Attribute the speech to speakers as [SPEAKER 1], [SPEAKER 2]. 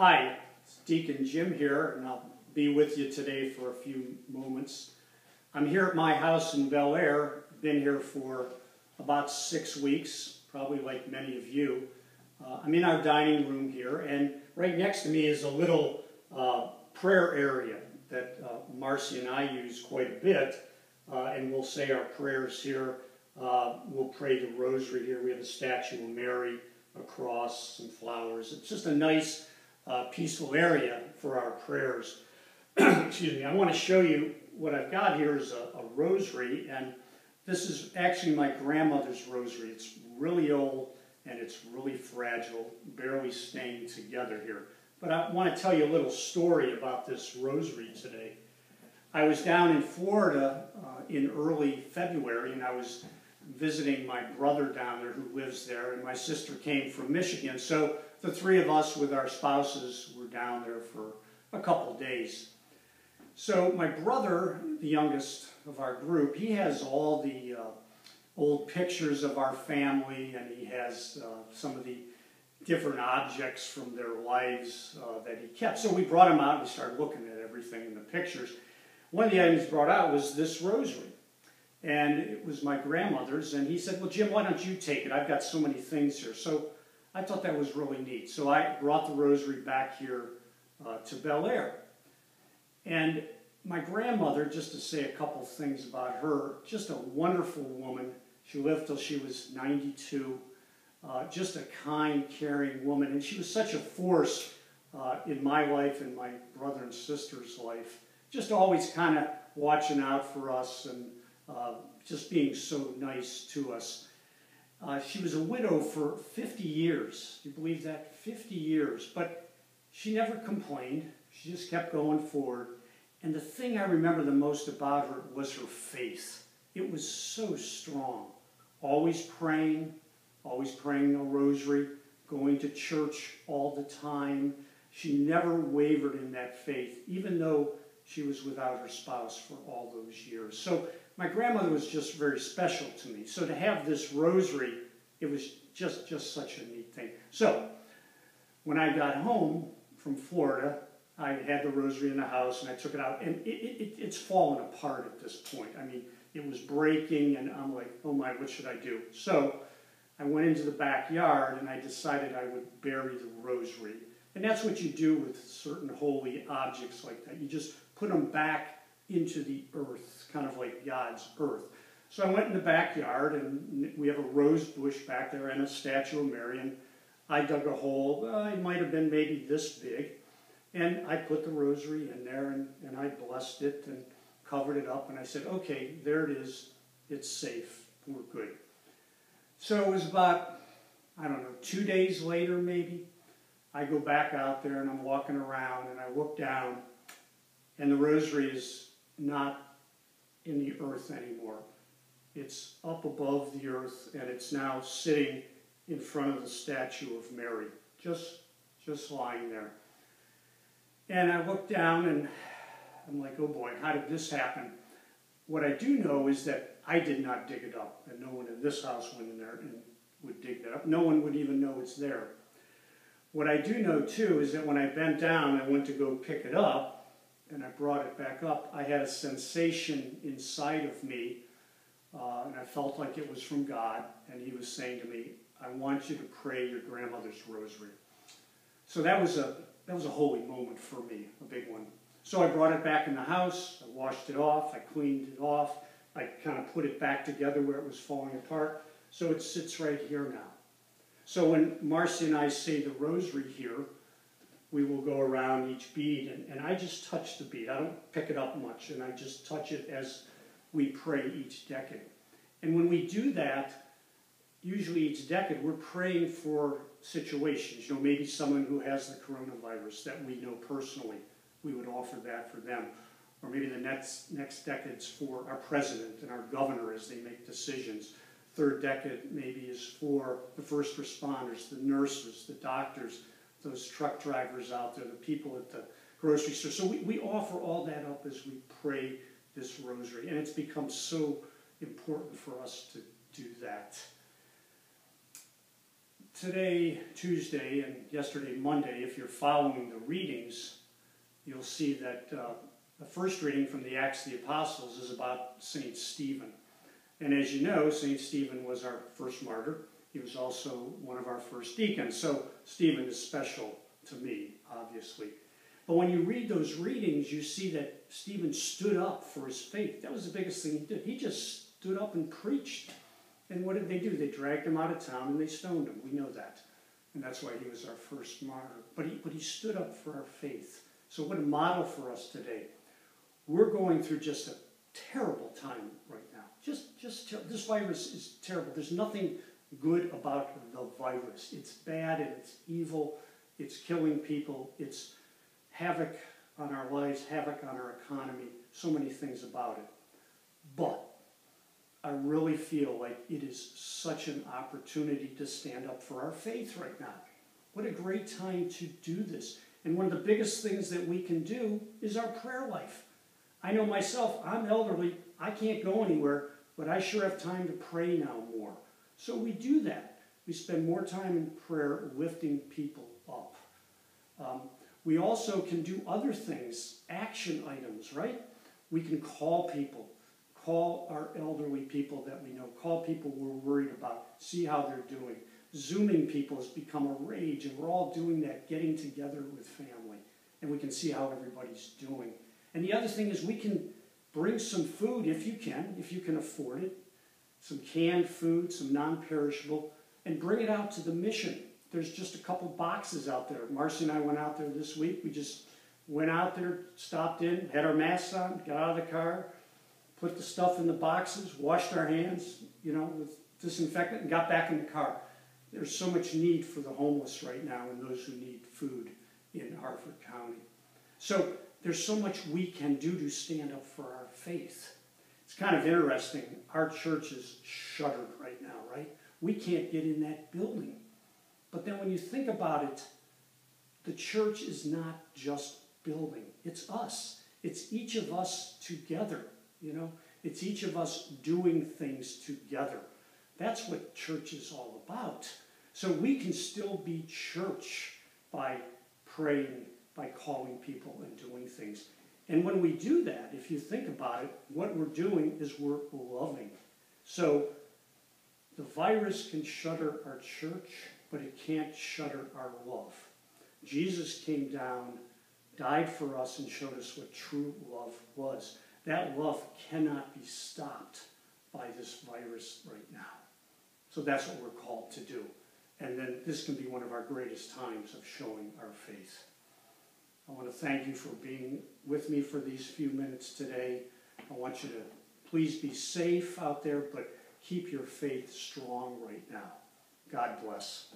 [SPEAKER 1] Hi, it's Deacon Jim here, and I'll be with you today for a few moments. I'm here at my house in Bel Air, been here for about six weeks, probably like many of you. Uh, I'm in our dining room here, and right next to me is a little uh, prayer area that uh, Marcy and I use quite a bit, uh, and we'll say our prayers here. Uh, we'll pray the rosary here. We have a statue of Mary, a cross, some flowers. It's just a nice uh, peaceful area for our prayers. Excuse me. I want to show you what I've got here is a, a rosary, and this is actually my grandmother's rosary. It's really old and it's really fragile, barely staying together here. But I want to tell you a little story about this rosary today. I was down in Florida uh, in early February, and I was visiting my brother down there who lives there, and my sister came from Michigan. So the three of us with our spouses were down there for a couple days. So my brother, the youngest of our group, he has all the uh, old pictures of our family, and he has uh, some of the different objects from their lives uh, that he kept. So we brought him out and we started looking at everything in the pictures. One of the items brought out was this rosary. And it was my grandmother's, and he said, Well, Jim, why don't you take it? I've got so many things here. So I thought that was really neat. So I brought the rosary back here uh, to Bel Air. And my grandmother, just to say a couple things about her, just a wonderful woman. She lived till she was 92. Uh, just a kind, caring woman. And she was such a force uh, in my life and my brother and sister's life. Just always kind of watching out for us and uh, just being so nice to us. Uh, she was a widow for 50 years. You believe that? 50 years. But she never complained. She just kept going forward. And the thing I remember the most about her was her faith. It was so strong. Always praying, always praying a rosary, going to church all the time. She never wavered in that faith, even though she was without her spouse for all those years. So my grandmother was just very special to me. So to have this rosary, it was just, just such a neat thing. So when I got home from Florida, I had the rosary in the house and I took it out, and it, it, it's fallen apart at this point. I mean, it was breaking, and I'm like, oh my, what should I do? So I went into the backyard and I decided I would bury the rosary. And that's what you do with certain holy objects like that. You just put them back into the earth, kind of like God's earth. So I went in the backyard, and we have a rose bush back there and a statue of Mary. And I dug a hole. Uh, it might have been maybe this big. And I put the rosary in there, and, and I blessed it and covered it up. And I said, okay, there it is. It's safe. We're good. So it was about, I don't know, two days later maybe. I go back out there and I'm walking around and I look down and the rosary is not in the earth anymore. It's up above the earth and it's now sitting in front of the statue of Mary, just, just lying there. And I look down and I'm like, oh boy, how did this happen? What I do know is that I did not dig it up, and no one in this house went in there and would dig that up. No one would even know it's there. What I do know too is that when I bent down, I went to go pick it up, and I brought it back up, I had a sensation inside of me, uh, and I felt like it was from God, and He was saying to me, I want you to pray your grandmother's rosary. So that was a that was a holy moment for me, a big one. So I brought it back in the house, I washed it off, I cleaned it off, I kind of put it back together where it was falling apart. So it sits right here now. So when Marcy and I say the rosary here, we will go around each bead, and, and I just touch the bead. I don't pick it up much, and I just touch it as we pray each decade. And when we do that, usually each decade, we're praying for situations. You know, maybe someone who has the coronavirus that we know personally, we would offer that for them. Or maybe the next, next decade's for our president and our governor as they make decisions. Third decade maybe is for the first responders, the nurses, the doctors, those truck drivers out there, the people at the grocery store. So we, we offer all that up as we pray this rosary. And it's become so important for us to do that. today, Tuesday, and yesterday, Monday, if you're following the readings, you'll see that uh, the first reading from the Acts of the Apostles is about St. Stephen. And as you know, St. Stephen was our first martyr. He was also one of our first deacons. So Stephen is special to me, obviously. But when you read those readings, you see that Stephen stood up for his faith. That was the biggest thing he did. He just stood up and preached. And what did they do? They dragged him out of town and they stoned him. We know that. And that's why he was our first martyr. But he, but he stood up for our faith. So, what a model for us today. We're going through just a terrible time right now. Just, just ter- this virus is terrible. There's nothing good about the virus. It's bad and it's evil. It's killing people. It's havoc on our lives, havoc on our economy. So many things about it. But I really feel like it is such an opportunity to stand up for our faith right now. What a great time to do this. And one of the biggest things that we can do is our prayer life. I know myself, I'm elderly, I can't go anywhere, but I sure have time to pray now. So we do that. We spend more time in prayer lifting people up. Um, we also can do other things, action items, right? We can call people call our elderly people that we know, call people we're worried about, see how they're doing. Zooming people has become a rage, and we're all doing that, getting together with family, and we can see how everybody's doing. And the other thing is we can bring some food if you can, if you can afford it, some canned food, some non perishable, and bring it out to the mission. There's just a couple boxes out there. Marcy and I went out there this week. We just went out there, stopped in, had our masks on, got out of the car, put the stuff in the boxes, washed our hands, you know, with disinfectant, and got back in the car. There's so much need for the homeless right now and those who need food in Harford County. So there's so much we can do to stand up for our faith. It's kind of interesting. Our church is shuttered right now, right? We can't get in that building. But then when you think about it, the church is not just building, it's us. It's each of us together. You know, it's each of us doing things together. That's what church is all about. So we can still be church by praying, by calling people and doing things. And when we do that, if you think about it, what we're doing is we're loving. So the virus can shutter our church, but it can't shutter our love. Jesus came down, died for us, and showed us what true love was. That love cannot be stopped by this virus right now. So that's what we're called to do. And then this can be one of our greatest times of showing our faith. I want to thank you for being with me for these few minutes today. I want you to please be safe out there, but keep your faith strong right now. God bless.